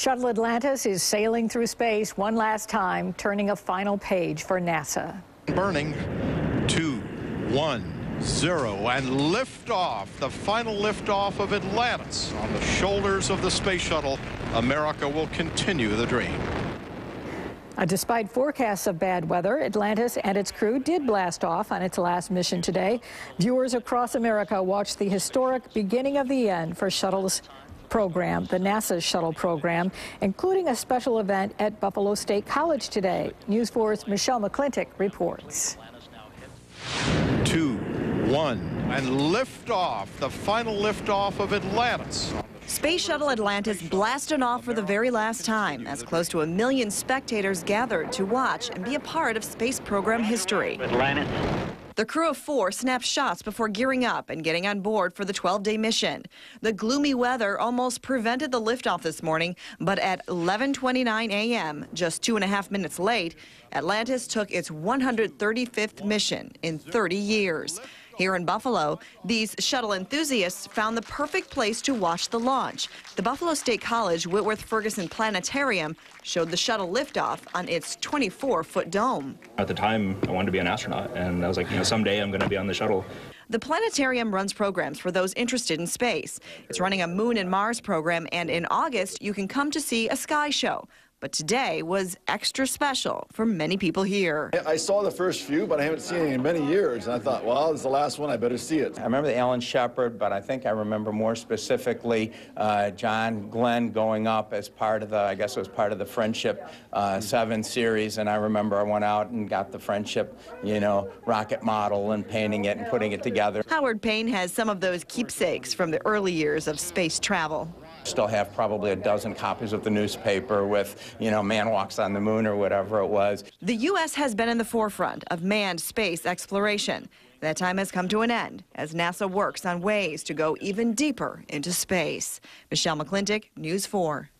Shuttle Atlantis is sailing through space one last time, turning a final page for NASA. Burning two, one, zero, and liftoff, the final liftoff of Atlantis on the shoulders of the space shuttle. America will continue the dream. Uh, despite forecasts of bad weather, Atlantis and its crew did blast off on its last mission today. Viewers across America watched the historic beginning of the end for shuttles program, the NASA shuttle program, including a special event at Buffalo State College today. News 4's Michelle McClintock reports. Two, one, and liftoff, the final liftoff of Atlantis. Space Shuttle Atlantis blasted off for the very last time as close to a million spectators gathered to watch and be a part of space program history. Atlantis. The crew of four snapped shots before gearing up and getting on board for the 12-day mission. The gloomy weather almost prevented the liftoff this morning, but at 11:29 a.m., just two and a half minutes late, Atlantis took its 135th mission in 30 years. Here in Buffalo, these shuttle enthusiasts found the perfect place to watch the launch. The Buffalo State College Whitworth Ferguson Planetarium showed the shuttle liftoff on its 24-foot dome. At the time, I wanted to be an astronaut, and I was like, you know, someday I'm going to be on the shuttle. The planetarium runs programs for those interested in space. It's running a Moon and Mars program, and in August, you can come to see a sky show. But today was extra special for many people here. I saw the first few, but I haven't seen it in many years. And I thought, well, this is the last one. I better see it. I remember the Alan Shepard, but I think I remember more specifically uh, John Glenn going up as part of the, I guess it was part of the Friendship uh, 7 series. And I remember I went out and got the Friendship, you know, rocket model and painting it and putting it together. Howard Payne has some of those keepsakes from the early years of space travel. Still have probably a dozen copies of the newspaper with, you know, man walks on the moon or whatever it was. The U.S. has been in the forefront of manned space exploration. That time has come to an end as NASA works on ways to go even deeper into space. Michelle McClintock, News 4.